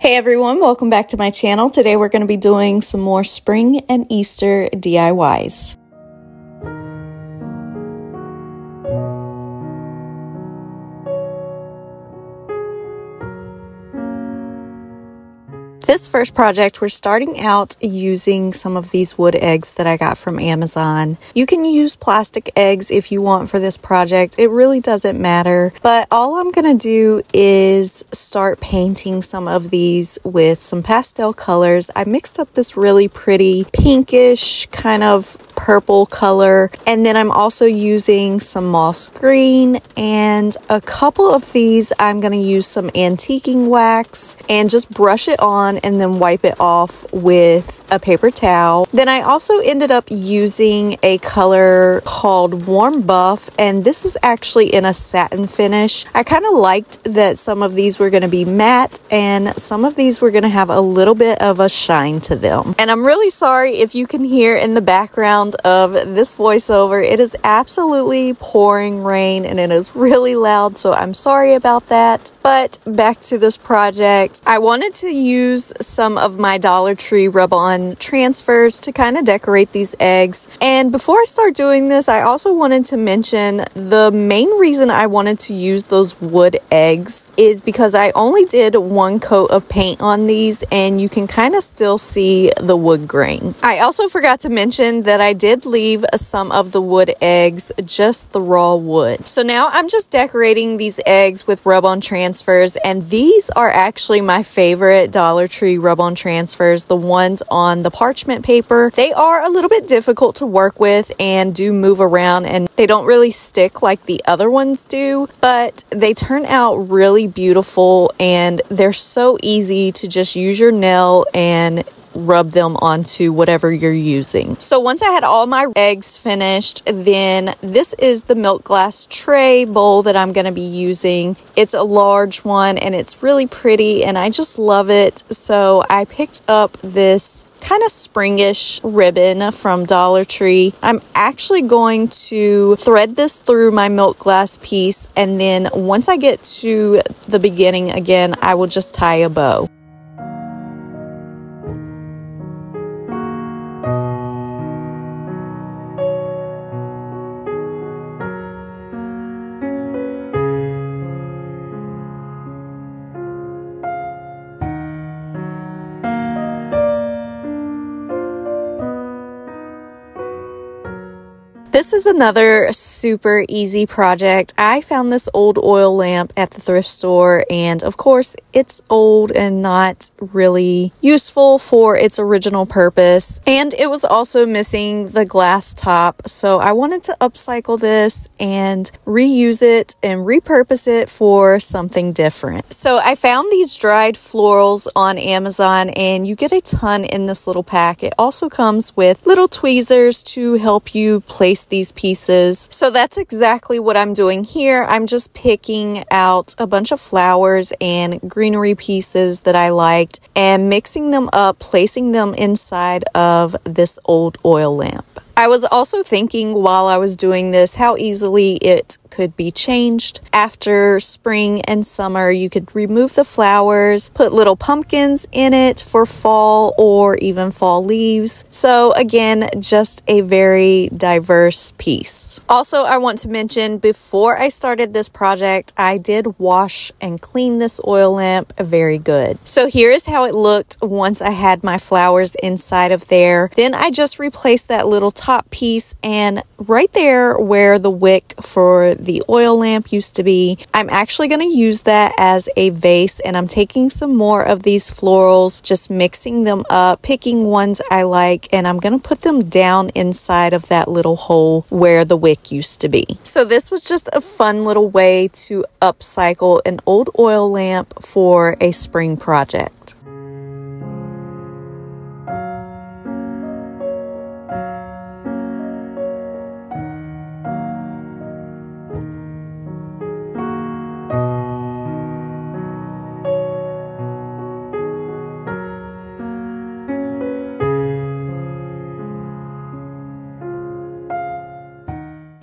Hey everyone, welcome back to my channel. Today we're going to be doing some more spring and Easter DIYs. This first project, we're starting out using some of these wood eggs that I got from Amazon. You can use plastic eggs if you want for this project. It really doesn't matter. But all I'm going to do is start painting some of these with some pastel colors. I mixed up this really pretty pinkish kind of purple color. And then I'm also using some moss green and a couple of these I'm going to use some antiquing wax and just brush it on and then wipe it off with a paper towel. Then I also ended up using a color called Warm Buff and this is actually in a satin finish. I kind of liked that some of these were going to be matte and some of these were going to have a little bit of a shine to them. And I'm really sorry if you can hear in the background sound of this voiceover. It is absolutely pouring rain and it is really loud, so I'm sorry about that. But back to this project, I wanted to use some of my Dollar Tree rub-on transfers to kind of decorate these eggs. And before I start doing this, I also wanted to mention the main reason I wanted to use those wood eggs is because I only did one coat of paint on these and you can kind of still see the wood grain. I also forgot to mention that I did leave some of the wood eggs, just the raw wood. So now I'm just decorating these eggs with rub-on transfers and these are actually my favorite Dollar Tree rub-on transfers, the ones on the parchment paper. They are a little bit difficult to work with and do move around and they don't really stick like the other ones do, but they turn out really beautiful and they're so easy to just use your nail and rub them onto whatever you're using. So once I had all my eggs finished, then this is the milk glass tray bowl that I'm going to be using. It's a large one and it's really pretty and I just love it. So I picked up this kind of springish ribbon from Dollar Tree. I'm actually going to thread this through my milk glass piece and then once I get to the beginning again, I will just tie a bow. This is another super easy project. I found this old oil lamp at the thrift store and of course it's old and not really useful for its original purpose. And it was also missing the glass top. So I wanted to upcycle this and reuse it and repurpose it for something different. So I found these dried florals on Amazon and you get a ton in this little pack. It also comes with little tweezers to help you place these pieces. So that's exactly what I'm doing here. I'm just picking out a bunch of flowers and greenery pieces that I liked and mixing them up, placing them inside of this old oil lamp. I was also thinking while I was doing this how easily it could be changed. After spring and summer, you could remove the flowers, put little pumpkins in it for fall or even fall leaves. So again, just a very diverse piece. Also, I want to mention before I started this project, I did wash and clean this oil lamp very good. So here is how it looked once I had my flowers inside of there. Then I just replaced that little top piece and right there where the wick for the oil lamp used to be. I'm actually going to use that as a vase and I'm taking some more of these florals, just mixing them up, picking ones I like, and I'm going to put them down inside of that little hole where the wick used to be. So this was just a fun little way to upcycle an old oil lamp for a spring project.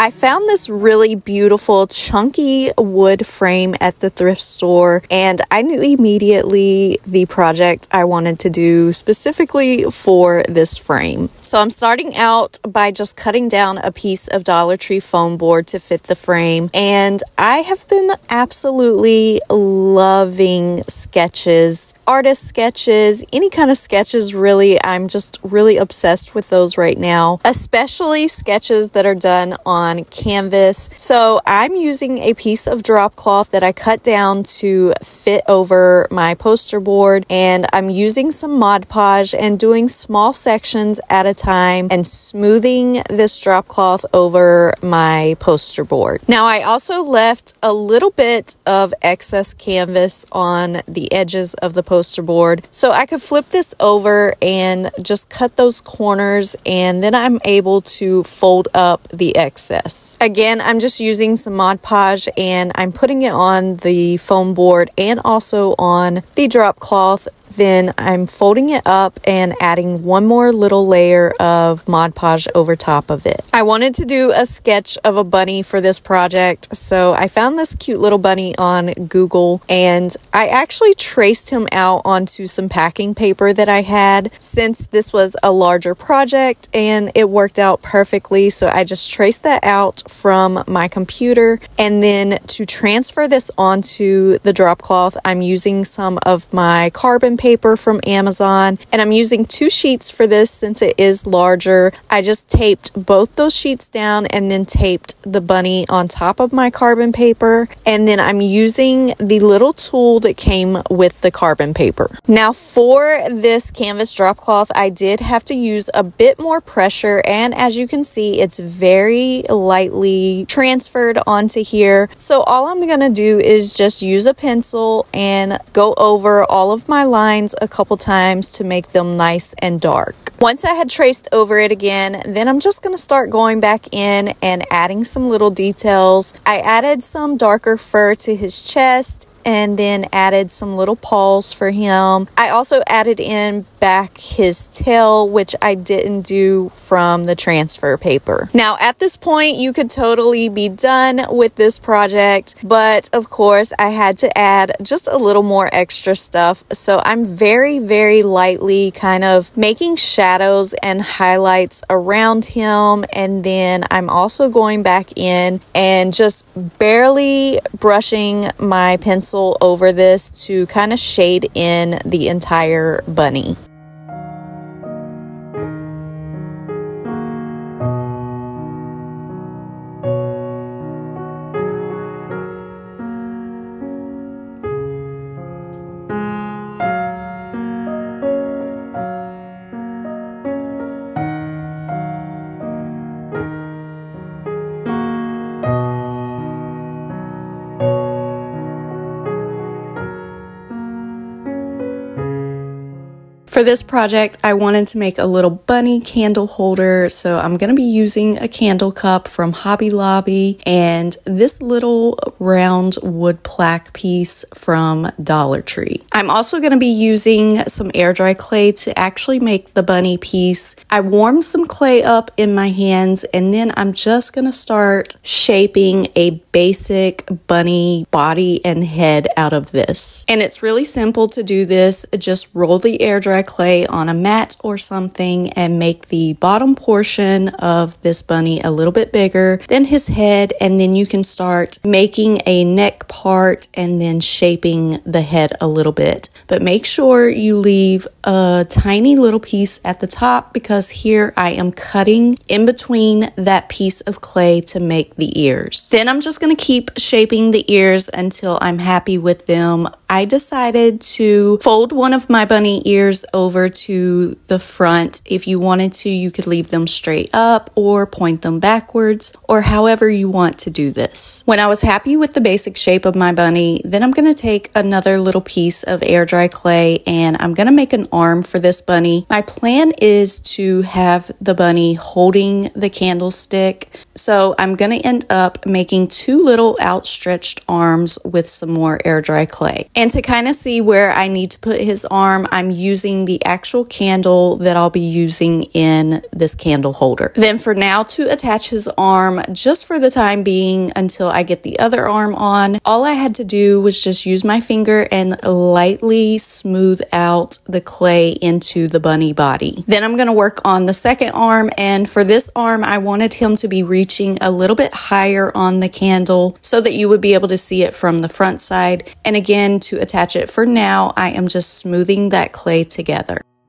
I found this really beautiful chunky wood frame at the thrift store and I knew immediately the project I wanted to do specifically for this frame. So I'm starting out by just cutting down a piece of Dollar Tree foam board to fit the frame and I have been absolutely loving sketches, artist sketches, any kind of sketches really. I'm just really obsessed with those right now, especially sketches that are done on canvas. So I'm using a piece of drop cloth that I cut down to fit over my poster board and I'm using some Mod Podge and doing small sections at a time and smoothing this drop cloth over my poster board. Now I also left a little bit of excess canvas on the edges of the poster board so I could flip this over and just cut those corners and then I'm able to fold up the excess. Again, I'm just using some Mod Podge and I'm putting it on the foam board and also on the drop cloth then I'm folding it up and adding one more little layer of Mod Podge over top of it. I wanted to do a sketch of a bunny for this project, so I found this cute little bunny on Google and I actually traced him out onto some packing paper that I had since this was a larger project and it worked out perfectly. So I just traced that out from my computer and then to transfer this onto the drop cloth, I'm using some of my carbon paper from Amazon and I'm using two sheets for this since it is larger. I just taped both those sheets down and then taped the bunny on top of my carbon paper and then I'm using the little tool that came with the carbon paper. Now for this canvas drop cloth I did have to use a bit more pressure and as you can see it's very lightly transferred onto here. So all I'm going to do is just use a pencil and go over all of my lines lines a couple times to make them nice and dark. Once I had traced over it again, then I'm just going to start going back in and adding some little details. I added some darker fur to his chest and then added some little paws for him. I also added in back his tail, which I didn't do from the transfer paper. Now, at this point, you could totally be done with this project, but of course, I had to add just a little more extra stuff. So I'm very, very lightly kind of making shadows and highlights around him. And then I'm also going back in and just barely brushing my pencil over this to kind of shade in the entire bunny. For this project, I wanted to make a little bunny candle holder, so I'm going to be using a candle cup from Hobby Lobby and this little round wood plaque piece from Dollar Tree. I'm also going to be using some air dry clay to actually make the bunny piece. I warmed some clay up in my hands and then I'm just going to start shaping a basic bunny body and head out of this. And it's really simple to do this. Just roll the air dry clay on a mat or something and make the bottom portion of this bunny a little bit bigger than his head. And then you can start making a neck part and then shaping the head a little bit. But make sure you leave a tiny little piece at the top because here I am cutting in between that piece of clay to make the ears. Then I'm just going to keep shaping the ears until I'm happy with them. I decided to fold one of my bunny ears over to the front. If you wanted to, you could leave them straight up or point them backwards or however you want to do this. When I was happy with the basic shape of my bunny, then I'm going to take another little piece of air dry dry clay and I'm going to make an arm for this bunny. My plan is to have the bunny holding the candlestick. So I'm going to end up making two little outstretched arms with some more air dry clay. And to kind of see where I need to put his arm, I'm using the actual candle that I'll be using in this candle holder. Then for now to attach his arm, just for the time being until I get the other arm on, all I had to do was just use my finger and lightly smooth out the clay into the bunny body. Then I'm going to work on the second arm and for this arm I wanted him to be reaching a little bit higher on the candle so that you would be able to see it from the front side. And again, to attach it for now, I am just smoothing that clay together.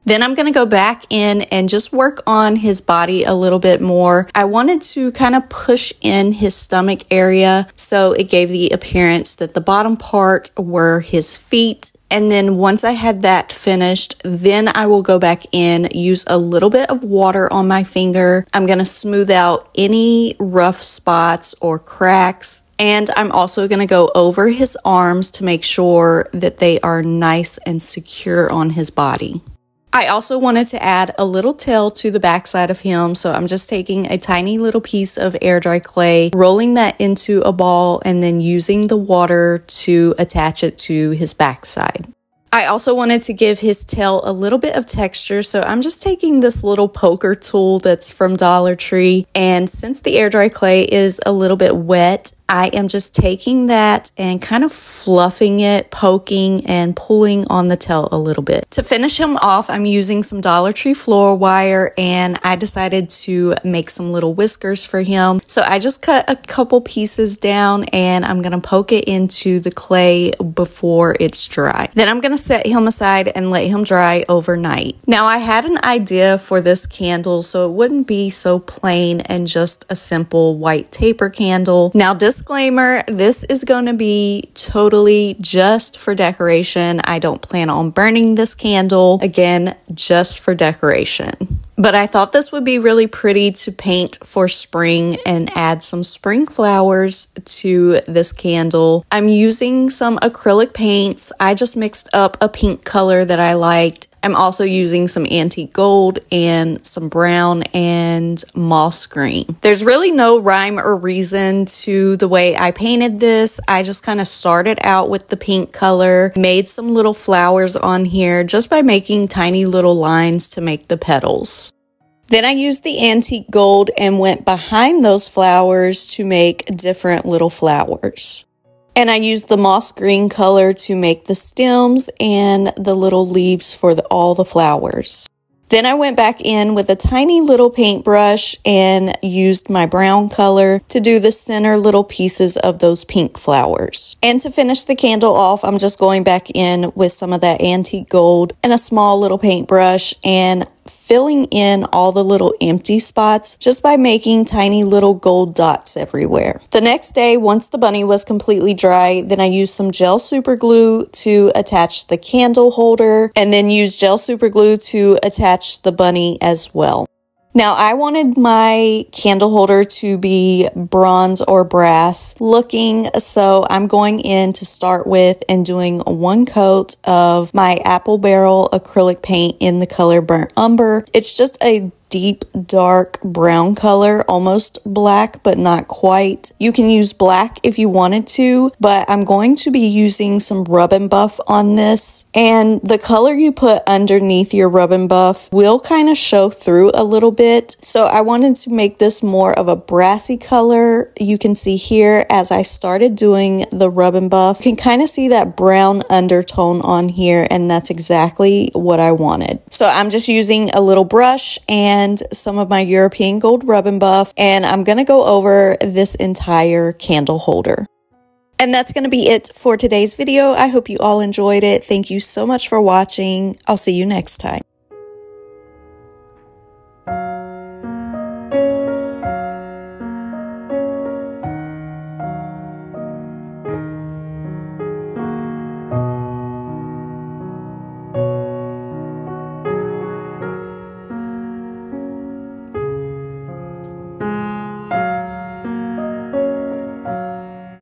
Then I'm going to go back in and just work on his body a little bit more. I wanted to kind of push in his stomach area so it gave the appearance that the bottom part were his feet. And then once I had that finished, then I will go back in, use a little bit of water on my finger. I'm going to smooth out any rough spots or cracks and I'm also going to go over his arms to make sure that they are nice and secure on his body. I also wanted to add a little tail to the backside of him. So I'm just taking a tiny little piece of air dry clay, rolling that into a ball, and then using the water to attach it to his backside. I also wanted to give his tail a little bit of texture, so I'm just taking this little poker tool that's from Dollar Tree, and since the air dry clay is a little bit wet, I am just taking that and kind of fluffing it, poking and pulling on the tail a little bit. To finish him off, I'm using some Dollar Tree floor wire and I decided to make some little whiskers for him. So I just cut a couple pieces down and I'm going to poke it into the clay before it's dry. Then I'm going to set him aside and let him dry overnight. Now I had an idea for this candle so it wouldn't be so plain and just a simple white taper candle. Now this disclaimer this is going to be totally just for decoration. I don't plan on burning this candle. Again, just for decoration. But I thought this would be really pretty to paint for spring and add some spring flowers to this candle. I'm using some acrylic paints. I just mixed up a pink color that I liked I'm also using some antique gold and some brown and moss green. There's really no rhyme or reason to the way I painted this. I just kind of started out with the pink color, made some little flowers on here just by making tiny little lines to make the petals. Then I used the antique gold and went behind those flowers to make different little flowers. And I used the moss green color to make the stems and the little leaves for the, all the flowers. Then I went back in with a tiny little paintbrush and used my brown color to do the center little pieces of those pink flowers. And to finish the candle off, I'm just going back in with some of that antique gold and a small little paintbrush and filling in all the little empty spots just by making tiny little gold dots everywhere. The next day, once the bunny was completely dry, then I used some gel super glue to attach the candle holder and then used gel super glue to attach the bunny as well. Now I wanted my candle holder to be bronze or brass looking. So I'm going in to start with and doing one coat of my apple barrel acrylic paint in the color burnt umber. It's just a deep dark brown color, almost black, but not quite. You can use black if you wanted to, but I'm going to be using some rub and buff on this. And the color you put underneath your rub and buff will kind of show through a little bit. So I wanted to make this more of a brassy color. You can see here as I started doing the rub and buff, you can kind of see that brown undertone on here and that's exactly what I wanted. So I'm just using a little brush and and some of my European Gold Rub and Buff, and I'm going to go over this entire candle holder. And that's going to be it for today's video. I hope you all enjoyed it. Thank you so much for watching. I'll see you next time.